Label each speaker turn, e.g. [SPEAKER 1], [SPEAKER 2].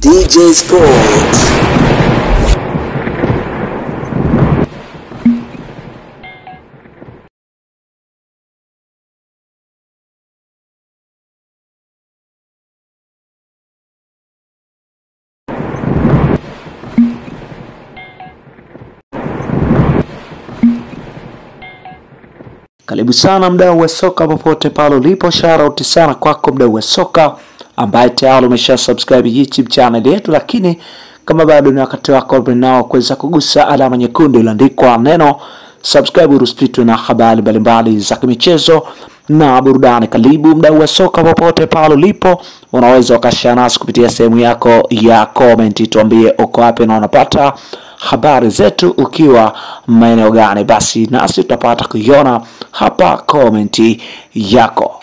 [SPEAKER 1] DJ Sports.
[SPEAKER 2] Karibu sana mdau wa soka popote pale ulipo, shout out sana kwako mdau wa soka ambaye tayari umesha subscribe YouTube channel yetu, lakini kama bado ni wakati wako nao kuweza kugusa alama nyekundu iliyoandikwa neno subscribe, ruspitwe na habari mbalimbali za kimichezo na burudani. Karibu mdau wa soka popote pale ulipo, unaweza ukashare nasi kupitia sehemu yako ya comment, tuambie uko wapi na unapata habari zetu ukiwa maeneo gani, basi nasi tutapata kuiona hapa komenti yako.